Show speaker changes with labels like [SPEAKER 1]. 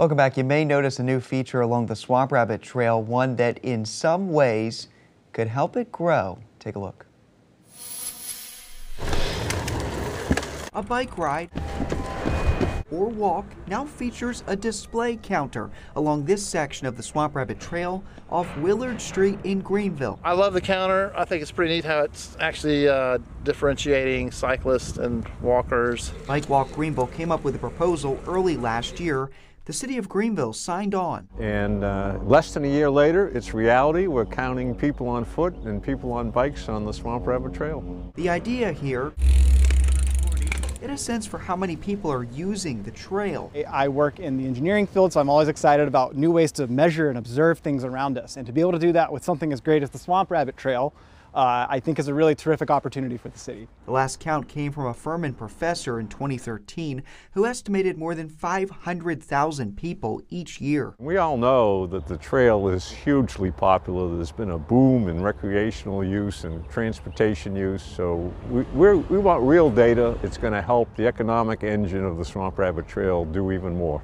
[SPEAKER 1] Welcome back. You may notice a new feature along the Swamp Rabbit Trail, one that in some ways could help it grow. Take a look. A bike ride or walk now features a display counter along this section of the Swamp Rabbit Trail off Willard Street in Greenville.
[SPEAKER 2] I love the counter. I think it's pretty neat how it's actually uh, differentiating cyclists and walkers.
[SPEAKER 1] Bike Walk Greenville came up with a proposal early last year. The city of Greenville signed on.
[SPEAKER 3] And uh, less than a year later, it's reality. We're counting people on foot and people on bikes on the Swamp Rabbit Trail.
[SPEAKER 1] The idea here get a sense for how many people are using the trail.
[SPEAKER 4] I work in the engineering field, so I'm always excited about new ways to measure and observe things around us. And to be able to do that with something as great as the Swamp Rabbit Trail, uh, I think is a really terrific opportunity for the city.
[SPEAKER 1] The last count came from a Furman professor in 2013 who estimated more than 500,000 people each year.
[SPEAKER 3] We all know that the trail is hugely popular. There's been a boom in recreational use and transportation use, so we, we want real data. It's going to help the economic engine of the Swamp Rabbit Trail do even more.